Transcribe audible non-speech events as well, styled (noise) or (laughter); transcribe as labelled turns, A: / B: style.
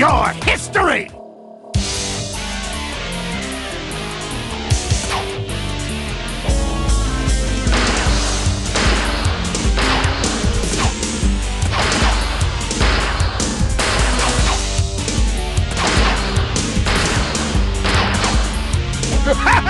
A: your history! I'll (laughs)